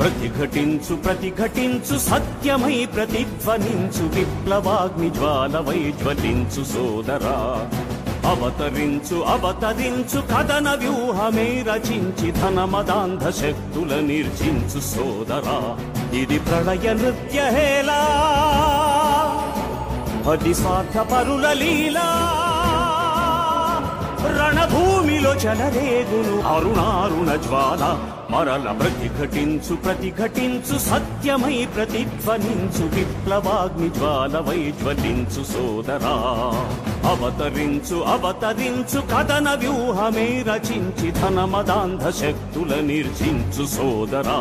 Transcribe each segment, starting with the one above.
ప్రతిఘటించు ప్రతిఘటించు సత్యమై ప్రతిధ్వనించు విప్లవాగ్ని జ్వాలవై జ్వలించు సోదరా. అవతరించు అవతరించు కథన వ్యూహమే రచించి ధనమదాంధ శక్తుల నిర్జించు సోదరా. ఇది ప్రళయ నృత్య హేలా పది స్వార్థ పరుల లీలా. రణభూమిలో రేగును అరుణారుణ జ్వాల మరల ప్రతిఘటించు ప్రతిఘటించు సత్యమై ప్రతిధ్వనించు విప్లవాగ్ని జ్వాలవై జ్వలించు సోదరా. అవతరించు అవతరించు కథన వ్యూహమే రచించి ధనమదాంధ శక్తుల నిర్జించు సోదరా.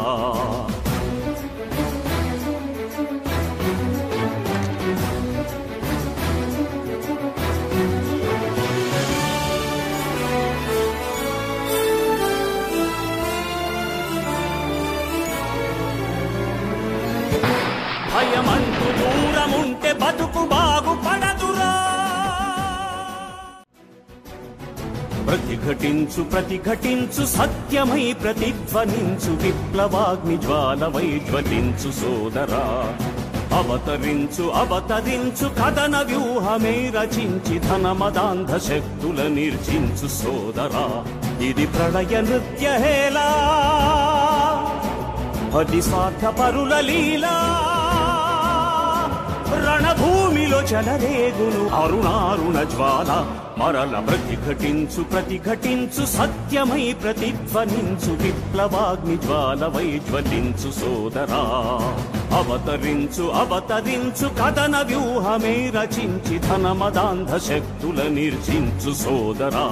భయమంటూ దూరముంటే బతుకు బాగుపడదురా. ప్రతిఘటించు ప్రతిఘటించు సత్యమై ప్రతిధ్వనించు విప్లవాగ్ని జ్వాలమై జ్వలించు సోదరా. అవతరించు అవతరించు కథన వ్యూహమే రచించి ధనమదాంధ శక్తుల నిర్జించు సోదరా. ఇది ప్రళయ నృత్య హేలా పది స్వార్థ పరుల లీలా. రణభూమిలో అరుణారుణ జ్వాల మరల ప్రతిఘటించు ప్రతిఘటించు సత్యమై ప్రతిధ్వనించు విప్లవాగ్ని జ్వాలవై జ్వలించు సోదరా. అవతరించు అవతరించు కథన వ్యూహమే రచించి ధనమదాంధ శక్తుల నిర్జించు సోదరా.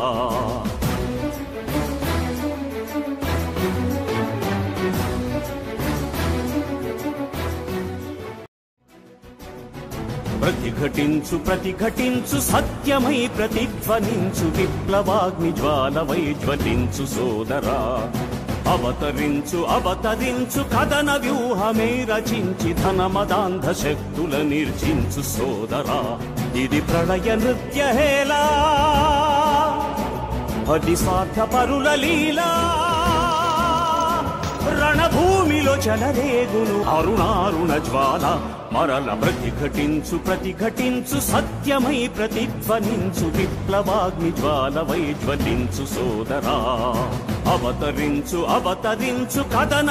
ప్రతిఘటించు ప్రతిఘటించు సత్యమై ప్రతిధ్వనించు విప్లవాగ్ని జ్వాలవై జ్వలించు సోదరా. అవతరించు అవతరించు కథన వ్యూహమే రచించి ధనమదాంధ శక్తుల నిర్జించు సోదరా. ఇది ప్రళయ నృత్య హేలా పది స్వార్థ పరుల లీలా. రణభూమిలో చెలరేగును అరుణారుణ జ్వాల మరల ప్రతిఘటించు ప్రతిఘటించు సత్యమై ప్రతిధ్వనించు విప్లవాగ్ని జ్వాలవై జ్వలించు సోదరా అవతరించు అవతరించు కథన